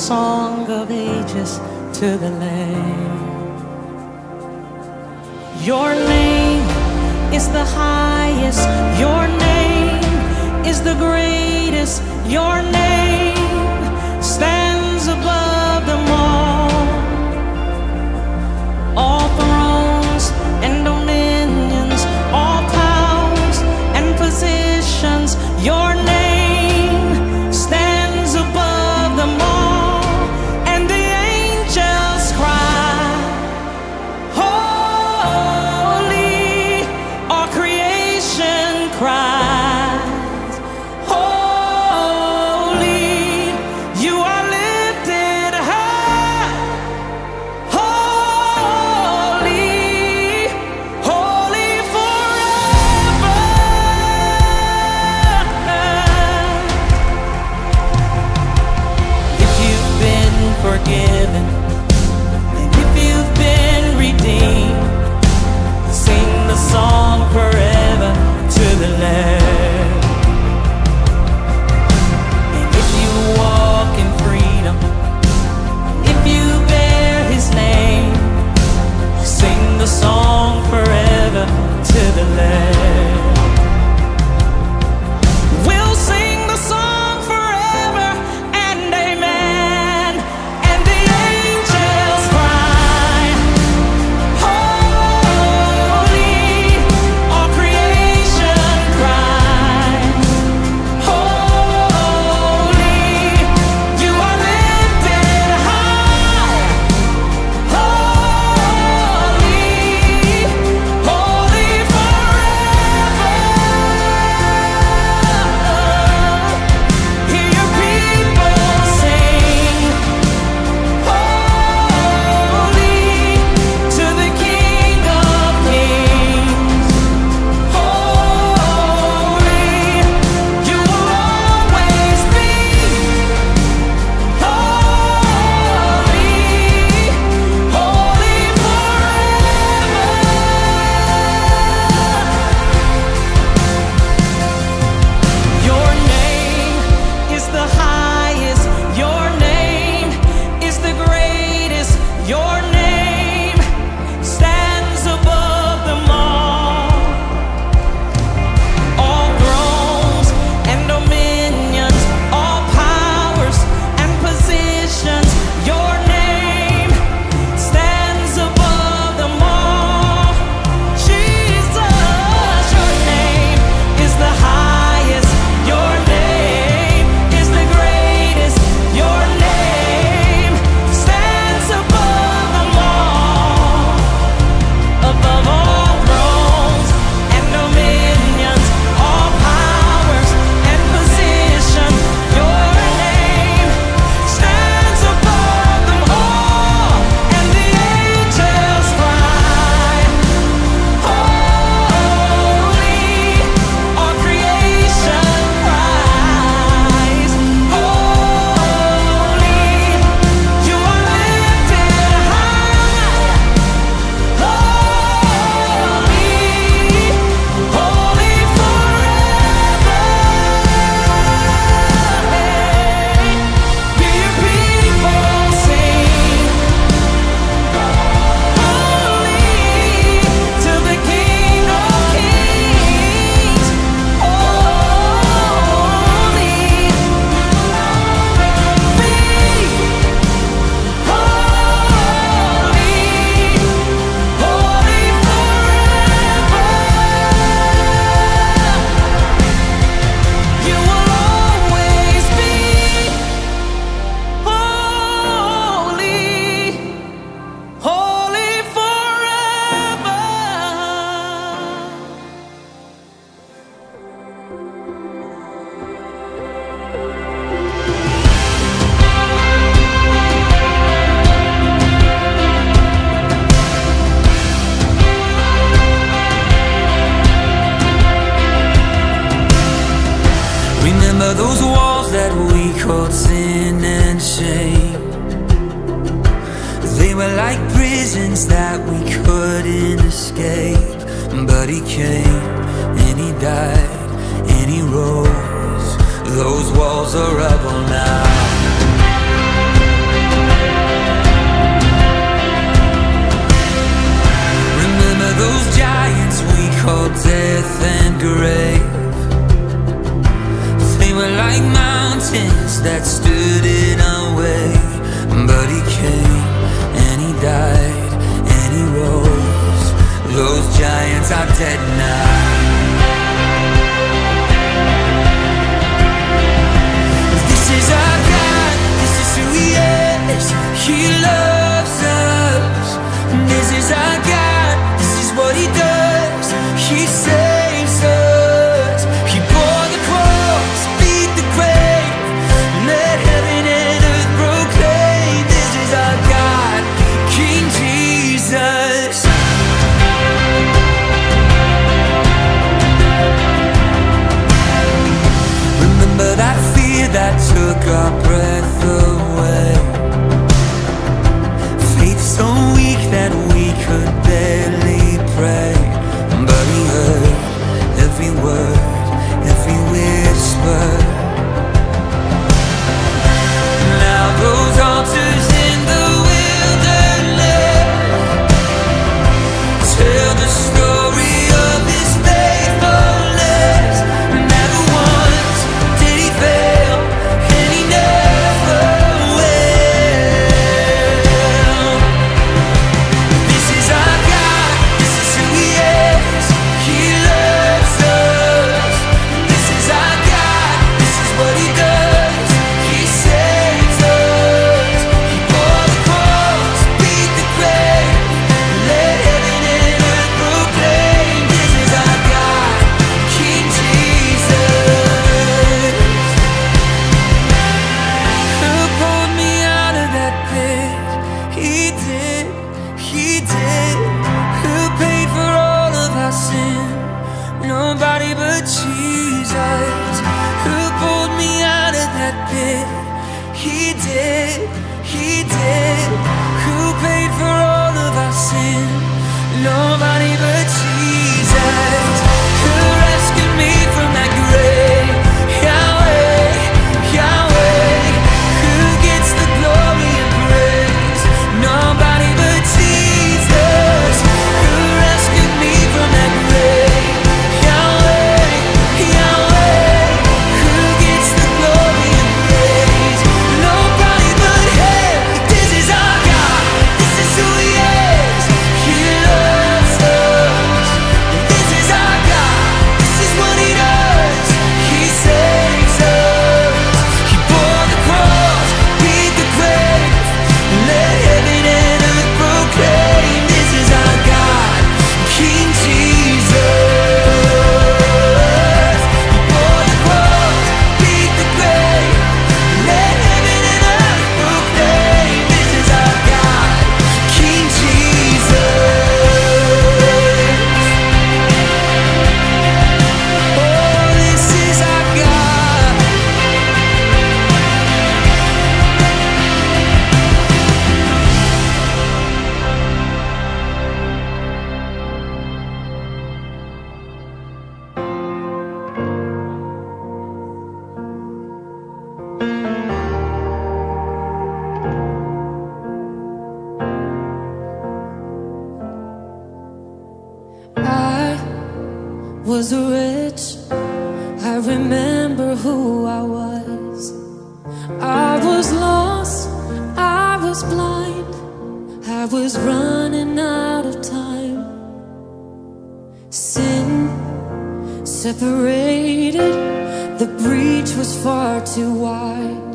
song of ages to the land. Your name is the highest, your name is the greatest, your name. Remember those walls that we called sin and shame. They were like prisons that we couldn't escape But he came and he died those walls are rubble now word separated. The breach was far too wide.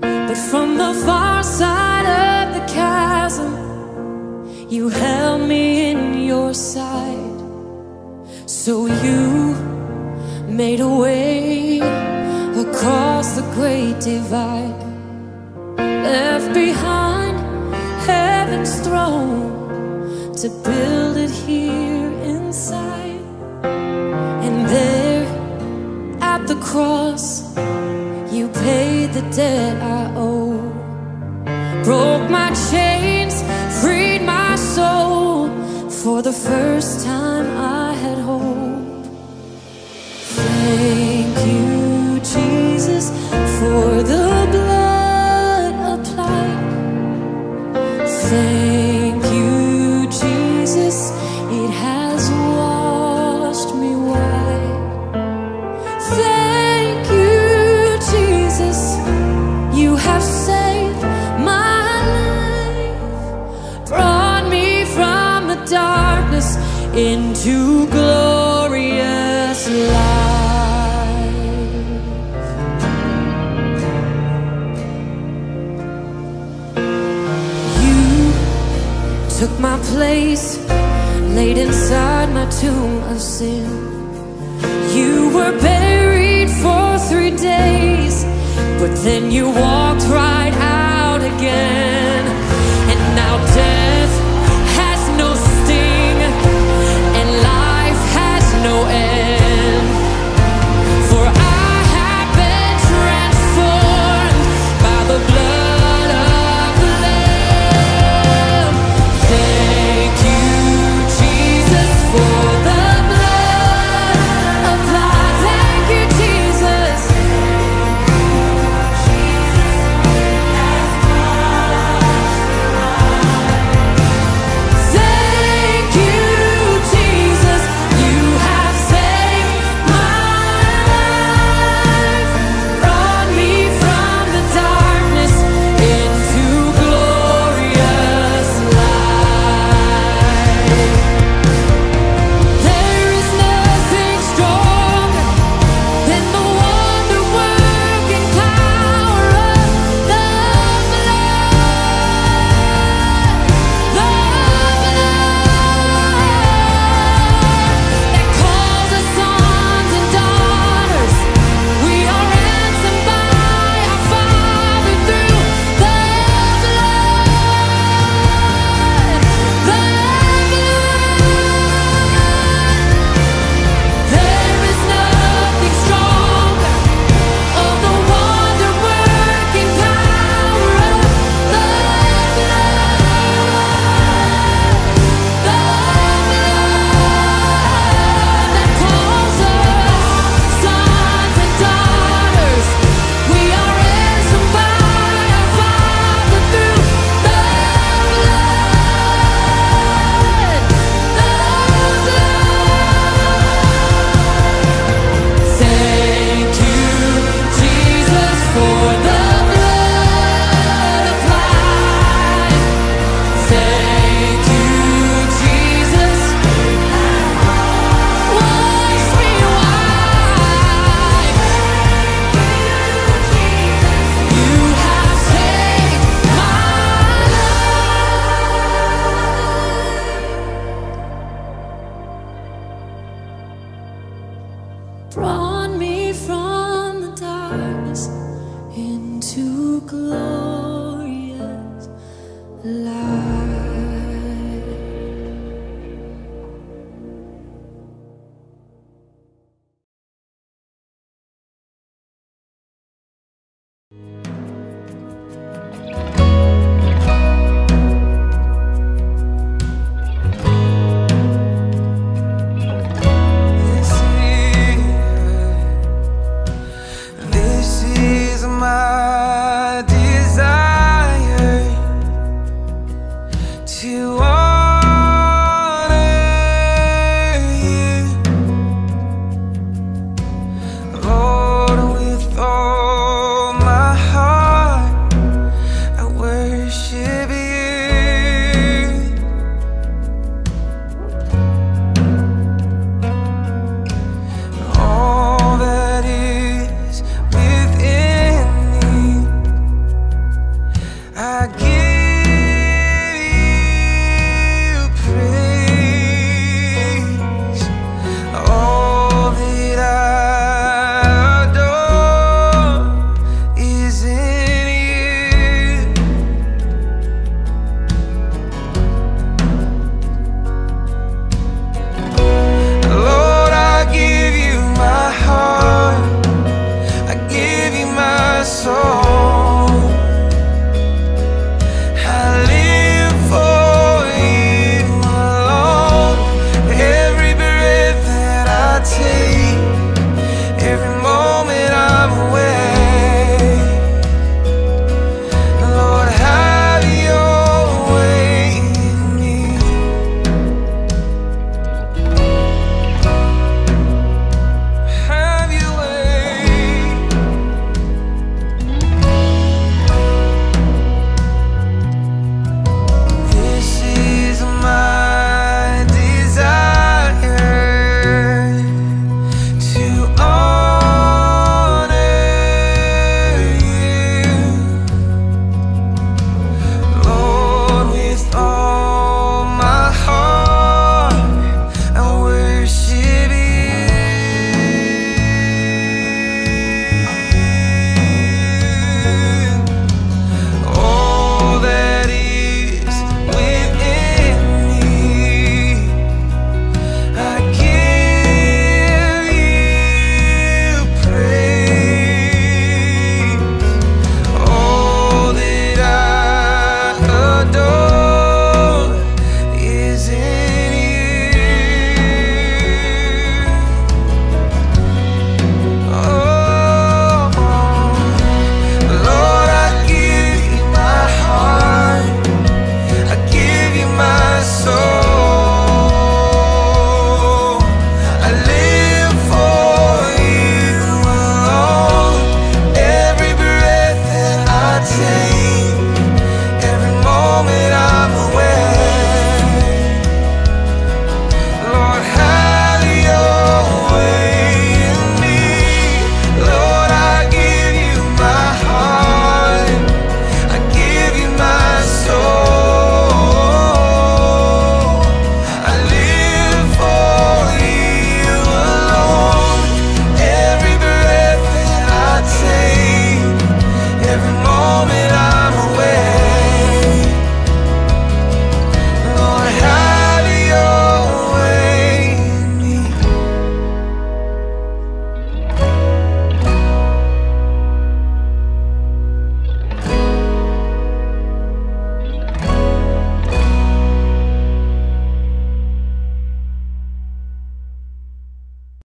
But from the far side of the chasm You held me in your sight. So you made a way Across the great divide. Left behind heaven's throne To build cross, you paid the debt I owe. Broke my chains, freed my soul. For the first time, I had hope. were buried for three days, but then you walked right out.